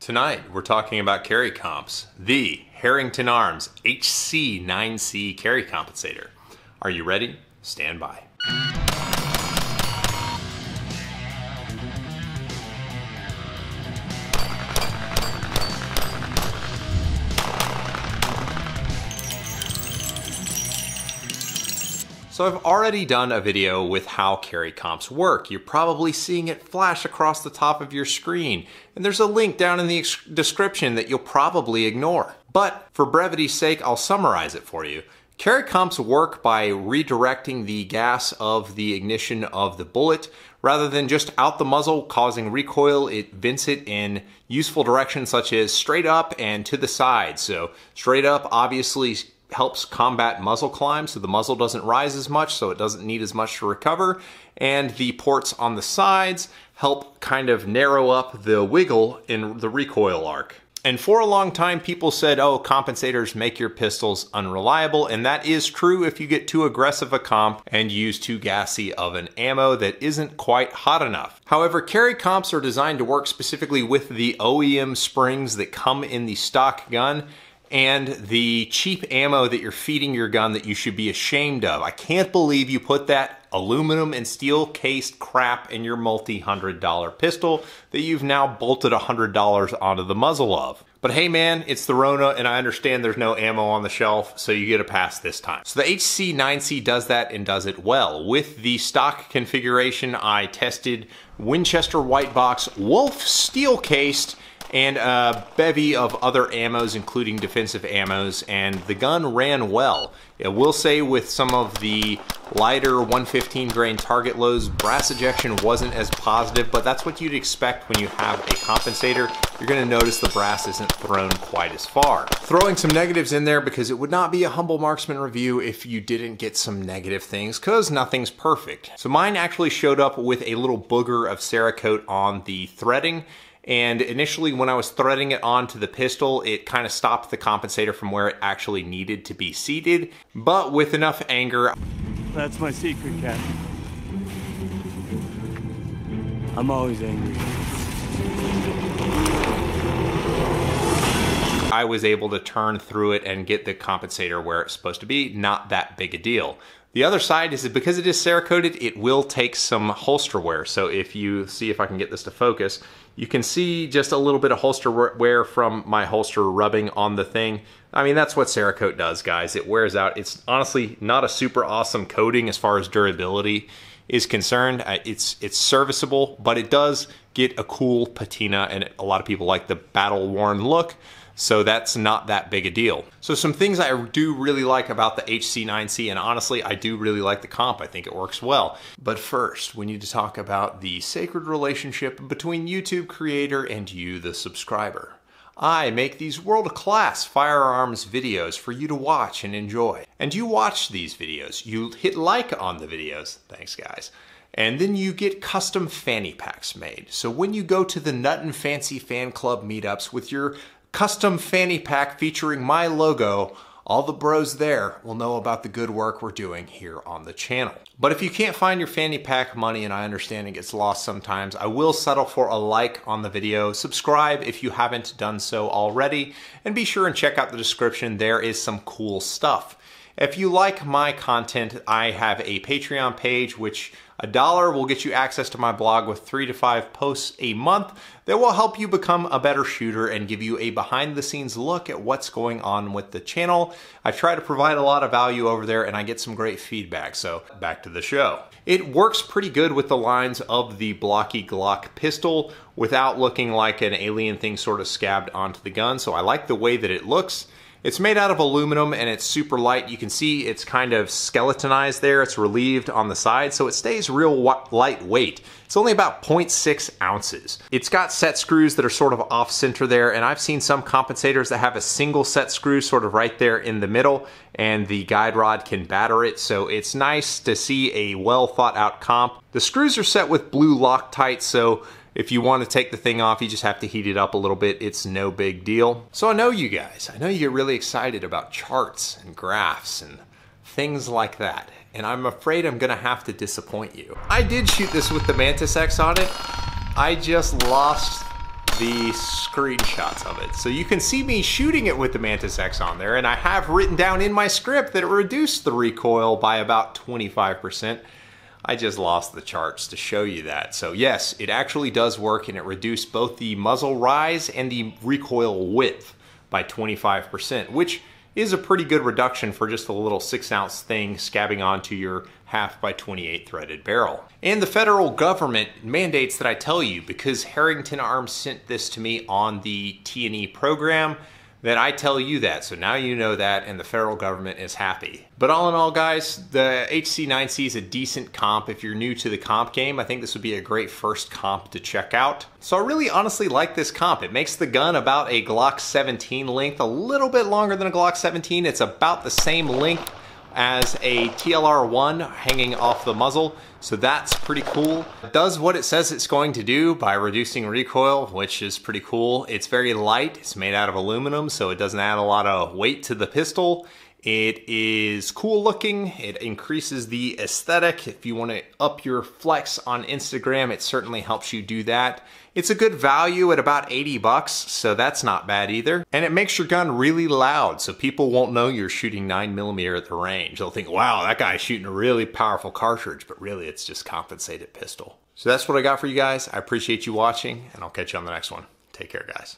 Tonight, we're talking about carry comps, the Herrington Arms HC9C carry compensator. Are you ready? Stand by. So I've already done a video with how carry comps work. You're probably seeing it flash across the top of your screen. And there's a link down in the description that you'll probably ignore. But for brevity's sake, I'll summarize it for you. Carry comps work by redirecting the gas of the ignition of the bullet. Rather than just out the muzzle causing recoil, it vents it in useful directions such as straight up and to the side. So straight up obviously helps combat muzzle climb so the muzzle doesn't rise as much so it doesn't need as much to recover and the ports on the sides help kind of narrow up the wiggle in the recoil arc. And for a long time, people said, oh, compensators make your pistols unreliable, and that is true if you get too aggressive a comp and use too gassy of an ammo that isn't quite hot enough. However, carry comps are designed to work specifically with the OEM springs that come in the stock gun, and the cheap ammo that you're feeding your gun that you should be ashamed of. I can't believe you put that aluminum and steel cased crap in your multi-hundred dollar pistol that you've now bolted a hundred dollars onto the muzzle of. But hey man, it's the Rona and I understand there's no ammo on the shelf, so you get a pass this time. So the HC9C does that and does it well. With the stock configuration, I tested Winchester White Box Wolf steel cased and a bevy of other ammos, including defensive ammos, and the gun ran well. Uh, I will say with some of the lighter 115 grain target loads, brass ejection wasn't as positive, but that's what you'd expect when you have a compensator. You're gonna notice the brass isn't thrown quite as far. Throwing some negatives in there because it would not be a humble marksman review if you didn't get some negative things, because nothing's perfect. So mine actually showed up with a little booger of Cerakote on the threading, and initially when I was threading it onto the pistol, it kind of stopped the compensator from where it actually needed to be seated. But with enough anger... That's my secret, Cat. I'm always angry. I was able to turn through it and get the compensator where it's supposed to be. Not that big a deal. The other side is that because it is Cerakoted, it will take some holster wear. So if you see if I can get this to focus, you can see just a little bit of holster wear from my holster rubbing on the thing. I mean, that's what Cerakote does, guys. It wears out. It's honestly not a super awesome coating as far as durability is concerned. Uh, it's it's serviceable, but it does get a cool patina, and a lot of people like the battle-worn look. So that's not that big a deal. So some things I do really like about the HC9C, and honestly, I do really like the comp. I think it works well. But first, we need to talk about the sacred relationship between YouTube creator and you, the subscriber. I make these world-class firearms videos for you to watch and enjoy. And you watch these videos, you hit like on the videos, thanks guys, and then you get custom fanny packs made. So when you go to the Nut and Fancy fan club meetups with your custom fanny pack featuring my logo, all the bros there will know about the good work we're doing here on the channel. But if you can't find your fanny pack money, and I understand it gets lost sometimes, I will settle for a like on the video, subscribe if you haven't done so already, and be sure and check out the description. There is some cool stuff. If you like my content, I have a Patreon page which a dollar will get you access to my blog with three to five posts a month that will help you become a better shooter and give you a behind the scenes look at what's going on with the channel. I try to provide a lot of value over there and I get some great feedback, so back to the show. It works pretty good with the lines of the blocky Glock pistol without looking like an alien thing sort of scabbed onto the gun, so I like the way that it looks. It's made out of aluminum and it's super light. You can see it's kind of skeletonized there. It's relieved on the side, so it stays real lightweight. It's only about 0.6 ounces. It's got set screws that are sort of off center there, and I've seen some compensators that have a single set screw sort of right there in the middle, and the guide rod can batter it, so it's nice to see a well thought out comp. The screws are set with blue Loctite, so if you want to take the thing off, you just have to heat it up a little bit. It's no big deal. So I know you guys, I know you get really excited about charts and graphs and things like that. And I'm afraid I'm gonna have to disappoint you. I did shoot this with the Mantis X on it. I just lost the screenshots of it. So you can see me shooting it with the Mantis X on there, and I have written down in my script that it reduced the recoil by about 25%. I just lost the charts to show you that. So yes, it actually does work and it reduced both the muzzle rise and the recoil width by 25%, which is a pretty good reduction for just a little six ounce thing scabbing onto your half by 28 threaded barrel. And the federal government mandates that I tell you because Herrington Arms sent this to me on the T&E program that I tell you that. So now you know that and the federal government is happy. But all in all, guys, the HC9C is a decent comp. If you're new to the comp game, I think this would be a great first comp to check out. So I really honestly like this comp. It makes the gun about a Glock 17 length, a little bit longer than a Glock 17. It's about the same length as a TLR1 hanging off the muzzle. So that's pretty cool. It does what it says it's going to do by reducing recoil, which is pretty cool. It's very light. It's made out of aluminum, so it doesn't add a lot of weight to the pistol. It is cool looking. It increases the aesthetic. If you want to up your flex on Instagram, it certainly helps you do that. It's a good value at about 80 bucks, so that's not bad either. And it makes your gun really loud, so people won't know you're shooting 9mm at the range. They'll think, wow, that guy's shooting a really powerful cartridge, but really it's just compensated pistol. So that's what I got for you guys. I appreciate you watching, and I'll catch you on the next one. Take care, guys.